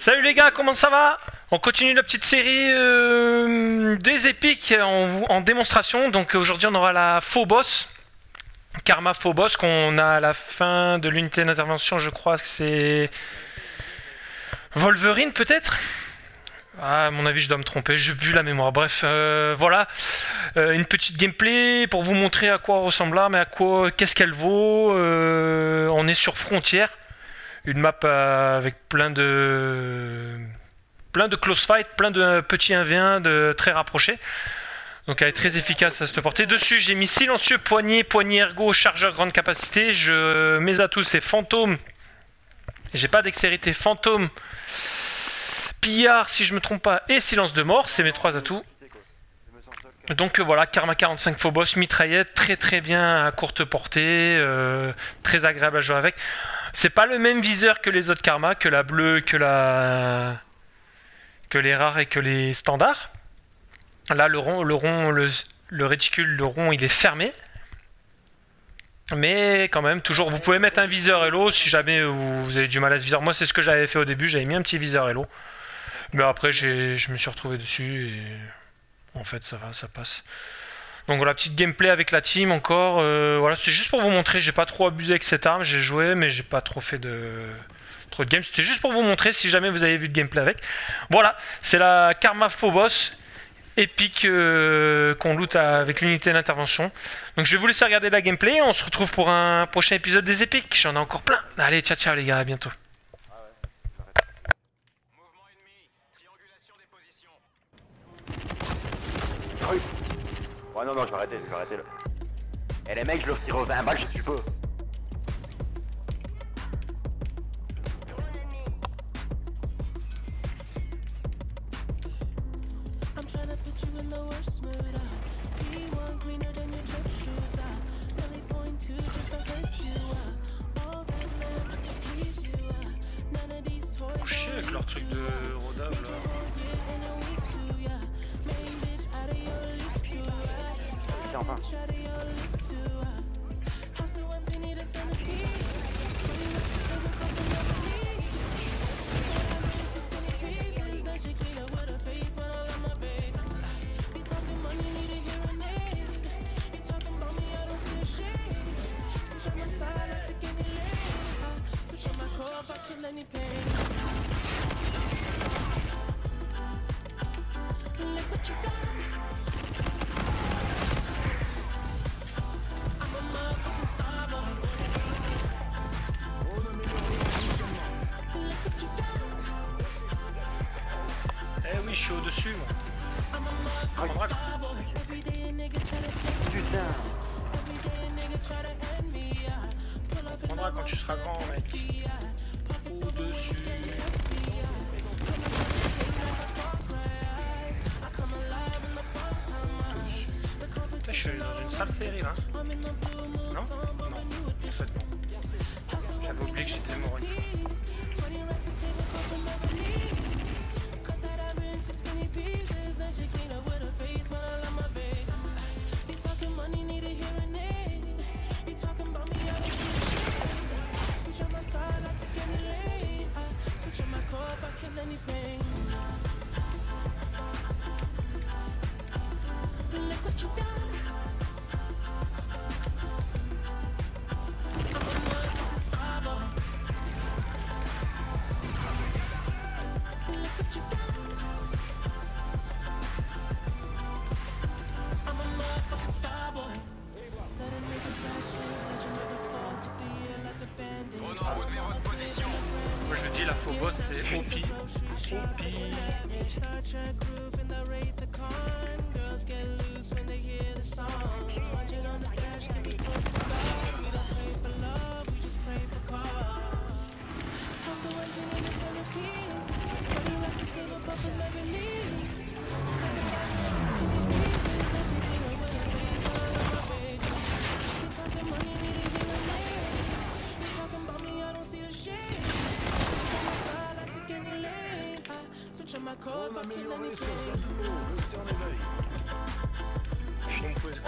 Salut les gars, comment ça va? On continue la petite série euh, des épiques en, démonstration. Donc aujourd'hui on aura la faux boss, Karma faux boss qu'on a à la fin de l'unité d'intervention. Je crois que c'est Wolverine peut-être? Ah, à mon avis, je dois me tromper, j'ai vu la mémoire. Bref, euh, voilà, Euh, une petite gameplay pour vous montrer à quoi ressemble l'arme et à quoi, qu'est-ce qu'elle vaut. On est sur frontière, une map euh, avec plein de plein de close fight, plein de petits 1v1 de très rapprochés. Donc elle est très efficace à cette portée. Dessus, j'ai mis silencieux, poignet, poignet ergo, chargeur grande capacité. Je mes atouts c'est fantôme. J'ai pas dextérité fantôme. Pillard, si je me trompe pas, et silence de mort, c'est mes trois atouts. Donc euh, voilà, Karma 45 Phobos, mitraillette, très très bien à courte portée, euh, très agréable à jouer avec. C'est pas le même viseur que les autres Karma, que la bleue, que la que les rares et que les standards. Là, le rond, le rond, le, le réticule, le rond, il est fermé. Mais quand même, toujours, vous pouvez mettre un viseur Hello si jamais vous, avez du mal à ce viseur. Moi, c'est ce que j'avais fait au début, j'avais mis un petit viseur Hello. Mais après, je me suis retrouvé dessus et en fait, ça va, ça passe. Donc voilà, petite gameplay avec la team encore. euh, voilà, c'est juste pour vous montrer. J'ai pas trop abusé avec cette arme. J'ai joué, mais j'ai pas trop fait de trop de game. C'était juste pour vous montrer si jamais vous avez vu de gameplay avec. Voilà, c'est la Karma Phobos épique euh, qu'on loot avec l'unité d'intervention. Donc je vais vous laisser regarder la gameplay. On se retrouve pour un prochain épisode des épiques. J'en ai encore plein. Allez, ciao ciao les gars, à bientôt. Ah oui. Ouais, non, non, je vais arrêter, je vais arrêter là. Et les mecs, je leur tire 20 balles, je suis peu. I'm tryna put you in the worst Look what you got alive like a Far Cry. I come alive in the fall time. The Putain, je suis dans une sale série là. Non a En fait, non. J'avais oublié que j'étais mort une fois. Into pieces. Then she clean up with her face, but I love my babe. You talking money, need a hearing aid. You talking about me, I don't see. Switch on my side, I take any lane. I switch on my if I kill any pain. Moi je dis la faux boss c'est OP. OP. Star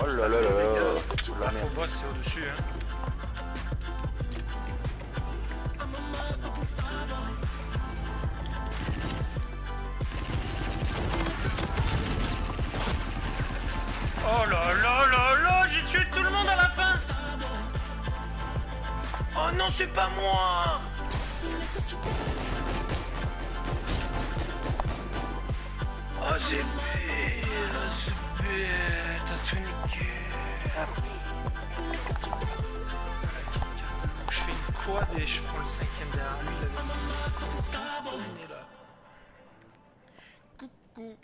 Oh là là là là La c'est au-dessus hein Oh là là là là J'ai tué tout le monde à la fin. Oh non c'est pas moi. Derrière lui, là. Il est là. Coucou.